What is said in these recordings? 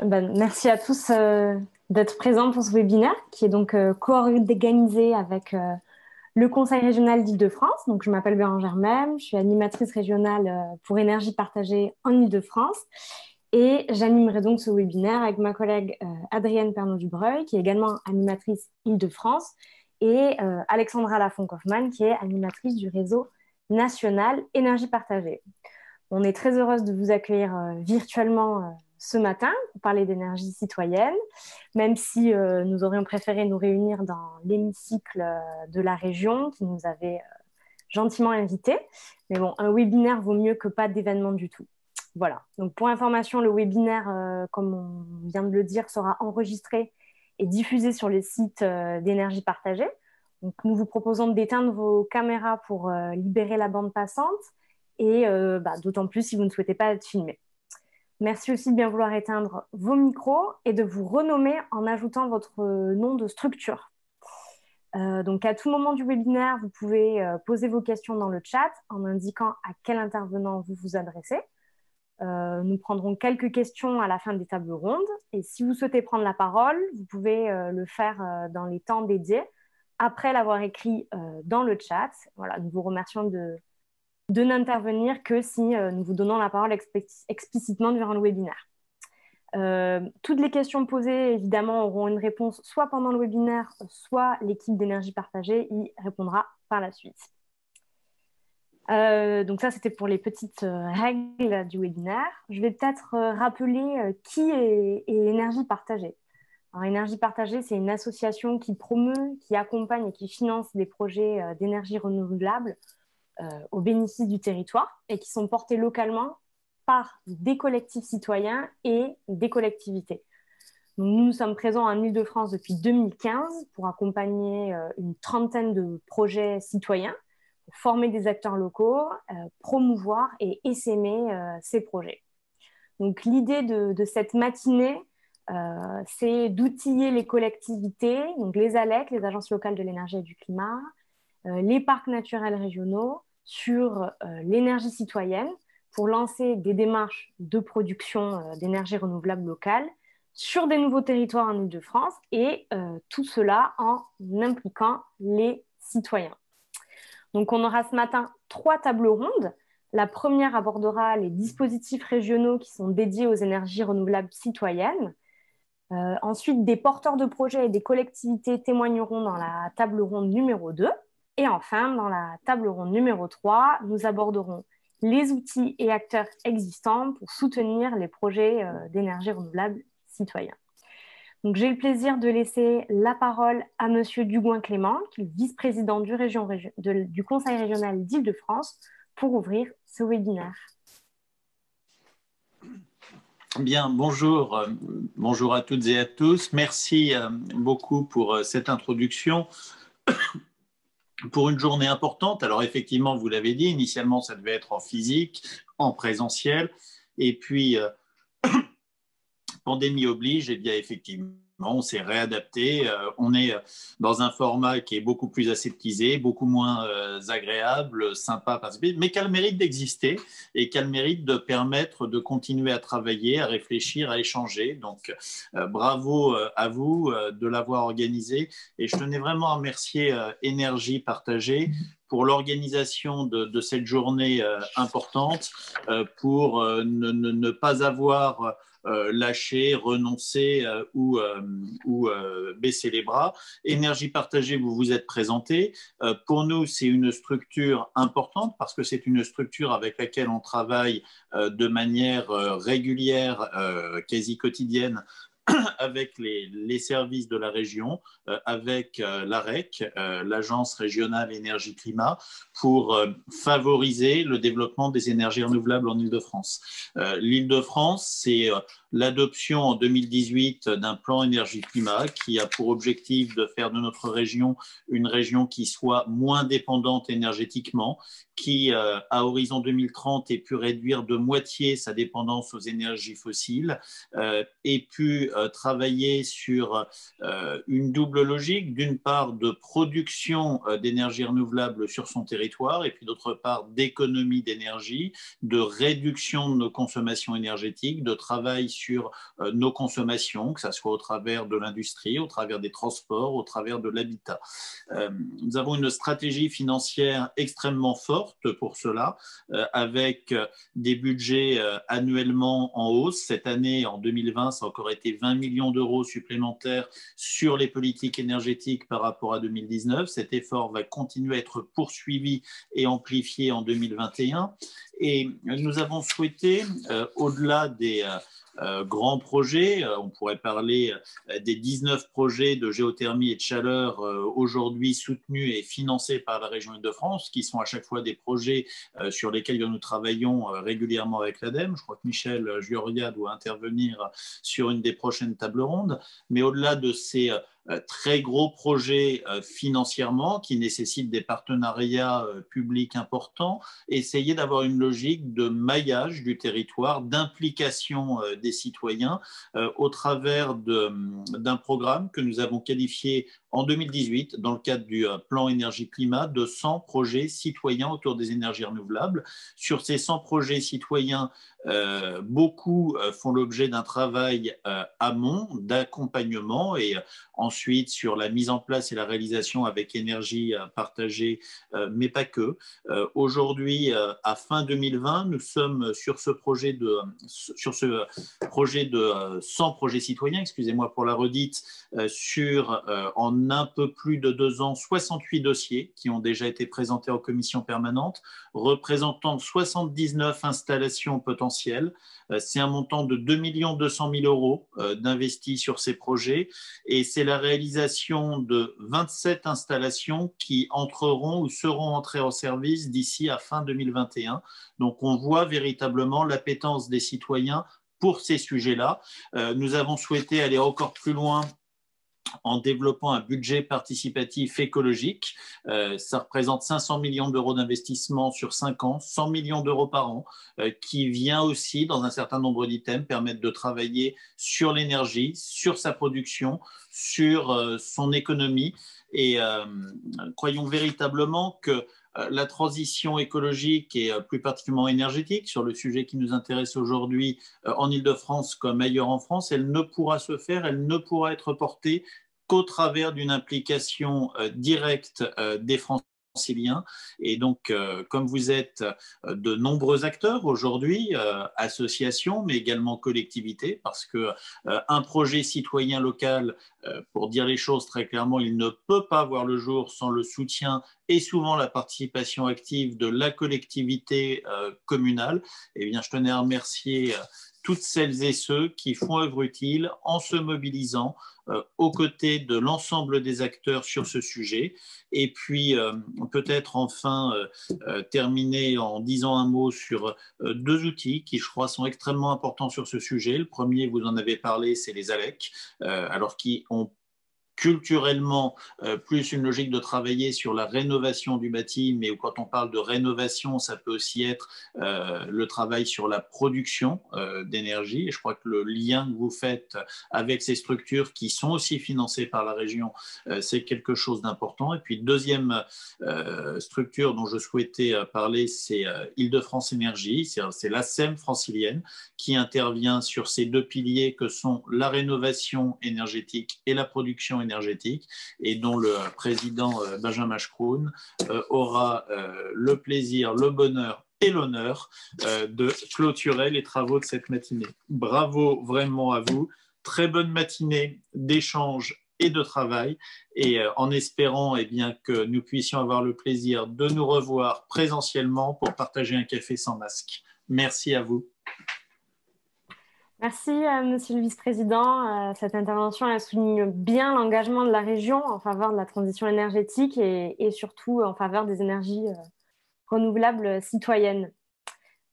Ben, merci à tous euh, d'être présents pour ce webinaire qui est donc euh, co-organisé avec euh, le Conseil régional d'Île-de-France. Je m'appelle Bérangère Même, je suis animatrice régionale euh, pour énergie partagée en Île-de-France et j'animerai donc ce webinaire avec ma collègue Adrienne Pernod-Dubreuil qui est également animatrice Île-de-France et euh, Alexandra Lafont-Kaufmann qui est animatrice du réseau national énergie partagée. On est très heureuse de vous accueillir virtuellement ce matin pour parler d'énergie citoyenne, même si euh, nous aurions préféré nous réunir dans l'hémicycle euh, de la région qui nous avait euh, gentiment invités. Mais bon, un webinaire vaut mieux que pas d'événement du tout. Voilà. Donc pour information, le webinaire, comme on vient de le dire, sera enregistré et diffusé sur le site d'énergie partagée. Donc nous vous proposons d'éteindre vos caméras pour libérer la bande passante et bah, d'autant plus si vous ne souhaitez pas être filmé. Merci aussi de bien vouloir éteindre vos micros et de vous renommer en ajoutant votre nom de structure. Euh, donc à tout moment du webinaire, vous pouvez euh, poser vos questions dans le chat en indiquant à quel intervenant vous vous adressez. Euh, nous prendrons quelques questions à la fin des tables rondes. Et si vous souhaitez prendre la parole, vous pouvez le faire dans les temps dédiés après l'avoir écrit dans le chat. Voilà, nous vous remercions de, de n'intervenir que si euh, nous vous donnons la parole explicitement durant le webinaire. Euh, toutes les questions posées, évidemment, auront une réponse soit pendant le webinaire, soit l'équipe d'énergie partagée y répondra par la suite. Euh, donc ça, c'était pour les petites règles du webinaire. Je vais peut-être rappeler qui est, Énergie Partagée. Alors, Énergie Partagée, c'est une association qui promeut, qui accompagne et qui finance des projets d'énergie renouvelable euh, au bénéfice du territoire et qui sont portés localement par des collectifs citoyens et des collectivités. nous, nous sommes présents en Ile-de-France depuis 2015 pour accompagner euh, une trentaine de projets citoyens, former des acteurs locaux, euh, promouvoir et essaimer ces projets. Donc l'idée de, cette matinée, c'est d'outiller les collectivités, donc les ALEC, les agences locales de l'énergie et du climat, les parcs naturels régionaux, sur euh, l'énergie citoyenne pour lancer des démarches de production euh, d'énergie renouvelable locale sur des nouveaux territoires en Ile-de-France et euh, tout cela en impliquant les citoyens. Donc on aura ce matin trois tables rondes. La première abordera les dispositifs régionaux qui sont dédiés aux énergies renouvelables citoyennes. ensuite, des porteurs de projets et des collectivités témoigneront dans la table ronde numéro 2. Et enfin, dans la table ronde numéro 3, nous aborderons les outils et acteurs existants pour soutenir les projets euh, d'énergie renouvelable citoyens. J'ai le plaisir de laisser la parole à Monsieur Dugouin-Clément, qui est vice-président du, du, Conseil régional d'Île-de-France, pour ouvrir ce webinaire. Bien, bonjour, euh, bonjour à toutes et à tous. Merci euh, beaucoup pour cette introduction pour une journée importante. Alors effectivement, vous l'avez dit, initialement, ça devait être en physique, en présentiel. Et puis, euh, pandémie oblige, eh bien effectivement, on s'est réadapté. Euh, on est euh, dans un format qui est beaucoup plus aseptisé, beaucoup moins euh, agréable, sympa, mais qui a le mérite d'exister et qui a le mérite de permettre de continuer à travailler, à réfléchir, à échanger. Donc, bravo à vous de l'avoir organisé. Et je tenais vraiment à remercier Énergie Partagée pour l'organisation de, cette journée importante, pour ne, pas avoir lâcher, renoncer euh, ou, euh, ou baisser les bras. Énergie partagée, vous vous êtes présenté. pour nous, c'est une structure importante parce que c'est une structure avec laquelle on travaille de manière régulière, quasi quotidienne avec les, services de la région, euh, avec euh, l'AREC, euh, l'Agence régionale énergie-climat, pour favoriser le développement des énergies renouvelables en Ile-de-France. L'Île-de-France, c'est l'adoption en 2018 d'un plan énergie-climat qui a pour objectif de faire de notre région une région qui soit moins dépendante énergétiquement, qui, euh, à horizon 2030, ait pu réduire de moitié sa dépendance aux énergies fossiles, euh, ait pu euh, travailler sur une double logique, d'une part de production d'énergie renouvelable sur son territoire, et puis d'autre part d'économie d'énergie, de réduction de nos consommations énergétiques, de travail sur nos consommations, que ce soit au travers de l'industrie, au travers des transports, au travers de l'habitat. nous avons une stratégie financière extrêmement forte pour cela, euh, avec euh, des budgets euh, annuellement en hausse. Cette année, en 2020, ça a encore été 20 millions d'euros supplémentaires sur les politiques énergétiques par rapport à 2019. Cet effort va continuer à être poursuivi et amplifié en 2021. Et nous avons souhaité, au-delà des euh, grands projets. Euh, on pourrait parler euh, des 19 projets de géothermie et de chaleur aujourd'hui soutenus et financés par la région Île-de-France, qui sont à chaque fois des projets sur lesquels nous travaillons régulièrement avec l'ADEME. Je crois que Michel Juoria doit intervenir sur une des prochaines tables rondes. Mais au-delà de ces euh, très gros projets euh, financièrement qui nécessitent des partenariats euh, publics importants, essayer d'avoir une logique de maillage du territoire, d'implication des citoyens au travers d'un programme que nous avons qualifié en 2018 dans le cadre du plan énergie-climat de 100 projets citoyens autour des énergies renouvelables. Sur ces 100 projets citoyens, euh, beaucoup euh, font l'objet d'un travail euh, amont, d'accompagnement et ensuite sur la mise en place et la réalisation avec énergie partagée, mais pas que. Aujourd'hui, à fin 2020, nous sommes sur ce projet de, sur ce projet de 100 projets citoyens, excusez-moi pour la redite, sur en un peu plus de deux ans 68 dossiers qui ont déjà été présentés en commission permanente, représentant 79 installations potentielles euh, c'est un montant de 2 200 000 euros euh, d'investis sur ces projets et c'est la réalisation de 27 installations qui entreront ou seront entrées en service d'ici à fin 2021. Donc on voit véritablement l'appétence des citoyens pour ces sujets-là. Euh, nous avons souhaité aller encore plus loin en développant un budget participatif écologique. Euh, ça représente 500 millions d'euros d'investissement sur 5 ans, 100 millions d'euros par an, euh, qui vient aussi, dans un certain nombre d'items, permettre de travailler sur l'énergie, sur sa production, sur euh, son économie. Et croyons véritablement que la transition écologique et plus particulièrement énergétique, sur le sujet qui nous intéresse aujourd'hui en Ile-de-France comme ailleurs en France, elle ne pourra se faire, elle ne pourra être portée qu'au travers d'une implication euh, directe euh, des franciliens. Et donc, euh, comme vous êtes de nombreux acteurs aujourd'hui, associations, mais également collectivités, parce que un projet citoyen local, pour dire les choses très clairement, il ne peut pas voir le jour sans le soutien et souvent la participation active de la collectivité communale. Eh bien, je tenais à remercier toutes celles et ceux qui font œuvre utile en se mobilisant euh, aux côtés de l'ensemble des acteurs sur ce sujet. Et puis, euh, peut-être enfin euh, terminer en disant un mot sur deux outils qui, je crois, sont extrêmement importants sur ce sujet. Le premier, vous en avez parlé, c'est les ALEC, alors qui ont culturellement euh, plus une logique de travailler sur la rénovation du bâti, mais quand on parle de rénovation, ça peut aussi être euh, le travail sur la production euh, d'énergie. Et je crois que le lien que vous faites avec ces structures qui sont aussi financées par la région, c'est quelque chose d'important. Et puis, deuxième structure dont je souhaitais parler, c'est Île-de-France Énergie, c'est la SEM francilienne qui intervient sur ces deux piliers que sont la rénovation énergétique et la production énergétique énergétique et dont le président euh, Benjamin Schroon euh, aura euh, le plaisir, le bonheur et l'honneur de clôturer les travaux de cette matinée. Bravo vraiment à vous. Très bonne matinée d'échange et de travail et en espérant eh bien, que nous puissions avoir le plaisir de nous revoir présentiellement pour partager un café sans masque. Merci à vous. Merci, euh, Monsieur le Vice-président. Euh, cette intervention souligne bien l'engagement de la région en faveur de la transition énergétique et, surtout en faveur des énergies euh, renouvelables citoyennes.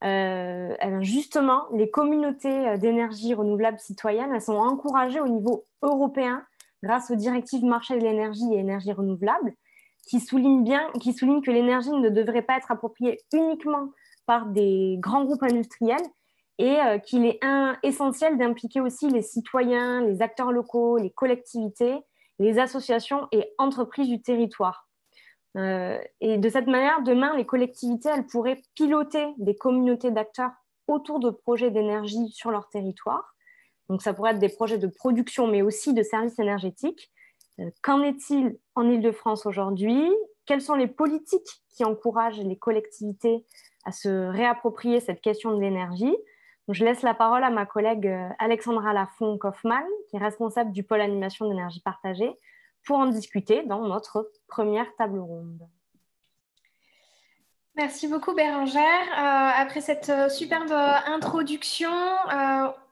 eh justement, les communautés d'énergie renouvelable citoyennes, elles sont encouragées au niveau européen grâce aux directives marché de l'énergie et énergie renouvelable, qui soulignent bien, qui soulignent que l'énergie ne devrait pas être appropriée uniquement par des grands groupes industriels et euh, qu'il est essentiel d'impliquer aussi les citoyens, les acteurs locaux, les collectivités, les associations et entreprises du territoire. Euh, et de cette manière, demain, les collectivités, elles pourraient piloter des communautés d'acteurs autour de projets d'énergie sur leur territoire. Donc, ça pourrait être des projets de production, mais aussi de services énergétiques. Euh, qu'en est-il en Ile-de-France aujourd'hui? Quelles sont les politiques qui encouragent les collectivités à se réapproprier cette question de l'énergie? Je laisse la parole à ma collègue euh, Alexandra Lafont-Kaufmann, qui est responsable du pôle animation d'énergie partagée, pour en discuter dans notre première table ronde. Merci beaucoup Bérangère. Euh, après cette euh, superbe introduction,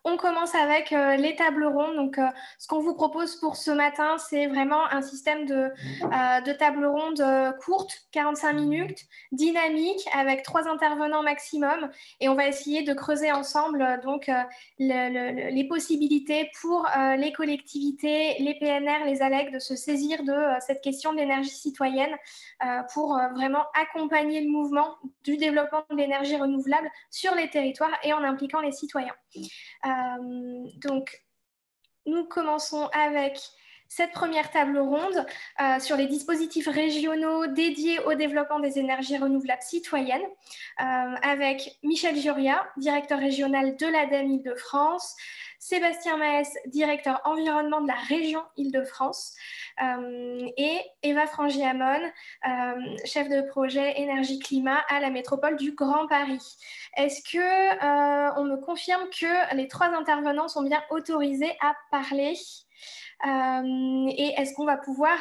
on commence avec euh, les tables rondes. Euh, ce qu'on vous propose pour ce matin, c'est vraiment un système de, euh, de tables rondes courtes, 45 minutes, dynamique, avec trois intervenants maximum. Et on va essayer de creuser ensemble donc les possibilités pour les collectivités, les PNR, les ALEC de se saisir de cette question de l'énergie citoyenne pour vraiment accompagner le mouvement du développement de l'énergie renouvelable sur les territoires et en impliquant les citoyens. Donc, nous commençons avec cette première table ronde euh, sur les dispositifs régionaux dédiés au développement des énergies renouvelables citoyennes euh, avec Michel Juria, directeur régional de l'ADEME Île-de-France, Sébastien Maes, directeur environnement de la région Île-de-France, euh, et Eva Frangiamon, euh, chef de projet énergie-climat à la métropole du Grand Paris. Est-ce que euh, on me confirme que les trois intervenants sont bien autorisés à parler et est-ce qu'on va pouvoir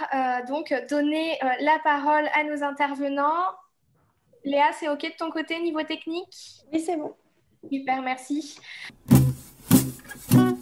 donc donner la parole à nos intervenants? Léa, c'est OK de ton côté niveau technique? Oui, c'est bon. Super, merci. Thank you.